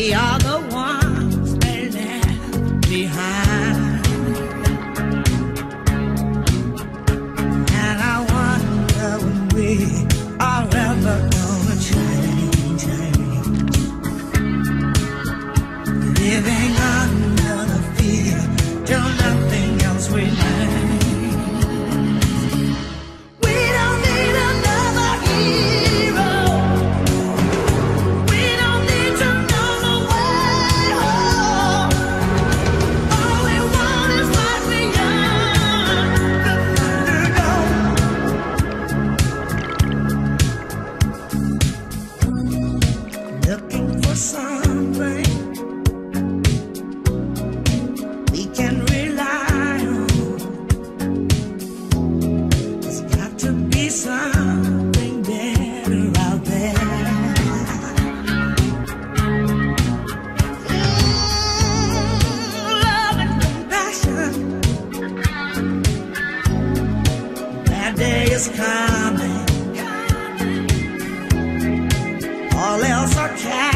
Are is coming. All else are cast.